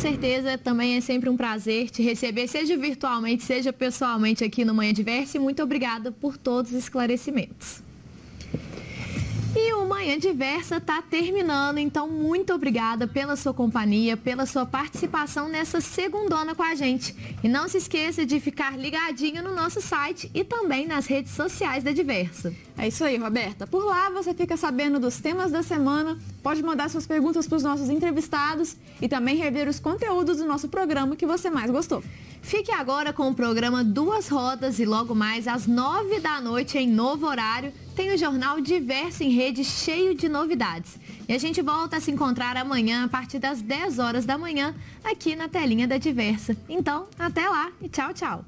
certeza, também é sempre um prazer te receber, seja virtualmente, seja pessoalmente aqui no Manhã Diversa. E muito obrigada por todos os esclarecimentos. Manhã Diversa está terminando, então muito obrigada pela sua companhia, pela sua participação nessa segundona com a gente. E não se esqueça de ficar ligadinho no nosso site e também nas redes sociais da Diversa. É isso aí, Roberta. Por lá você fica sabendo dos temas da semana, pode mandar suas perguntas para os nossos entrevistados e também rever os conteúdos do nosso programa que você mais gostou. Fique agora com o programa Duas Rodas e logo mais às nove da noite em novo horário tem o jornal Diverso em Rede cheio de novidades. E a gente volta a se encontrar amanhã a partir das 10 horas da manhã aqui na telinha da Diversa. Então, até lá e tchau, tchau.